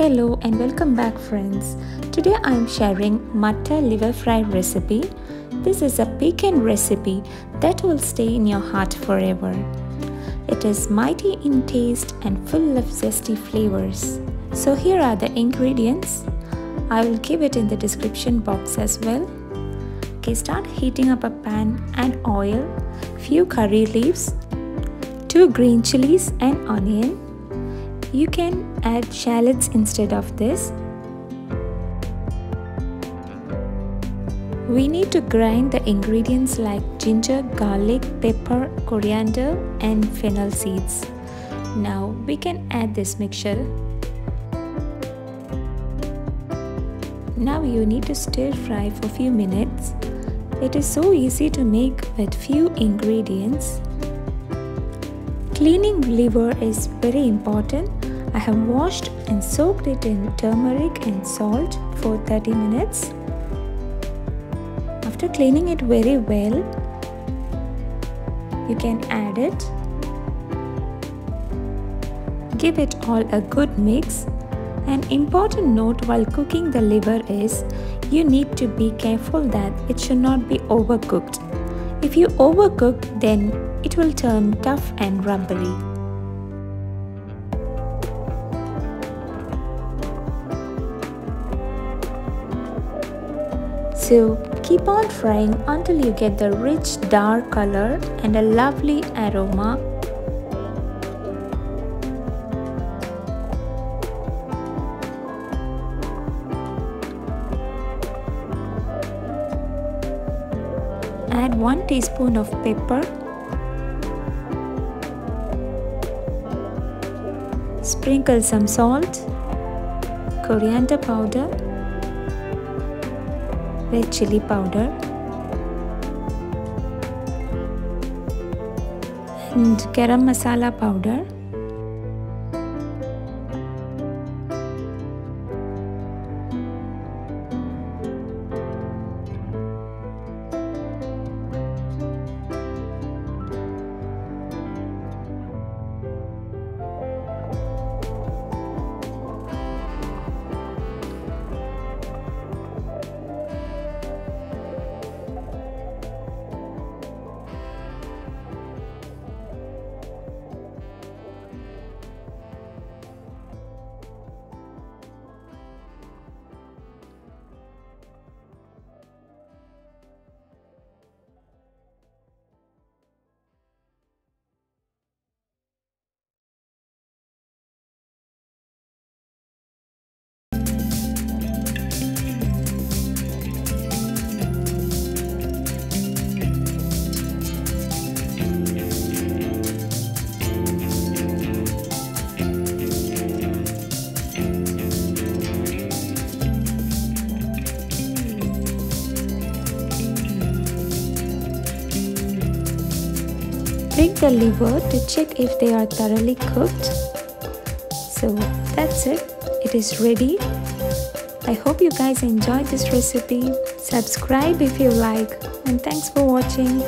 Hello and welcome back friends. Today I am sharing mutton liver fry recipe. This is a pecan recipe that will stay in your heart forever. It is mighty in taste and full of zesty flavors. So here are the ingredients. I will give it in the description box as well. Okay, start heating up a pan and oil, few curry leaves, two green chilies and onion you can add shallots instead of this. We need to grind the ingredients like ginger, garlic, pepper, coriander and fennel seeds. Now we can add this mixture. Now you need to stir fry for few minutes. It is so easy to make with few ingredients. Cleaning liver is very important I have washed and soaked it in turmeric and salt for 30 minutes. After cleaning it very well, you can add it. Give it all a good mix. An important note while cooking the liver is you need to be careful that it should not be overcooked. If you overcook, then it will turn tough and rumbly. So keep on frying until you get the rich dark color and a lovely aroma. Add 1 teaspoon of pepper Sprinkle some salt, coriander powder red chili powder and garam masala powder Prick the liver to check if they are thoroughly cooked. So that's it. It is ready. I hope you guys enjoyed this recipe. Subscribe if you like and thanks for watching.